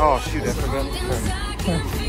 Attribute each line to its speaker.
Speaker 1: Oh! Shoot, I forgot.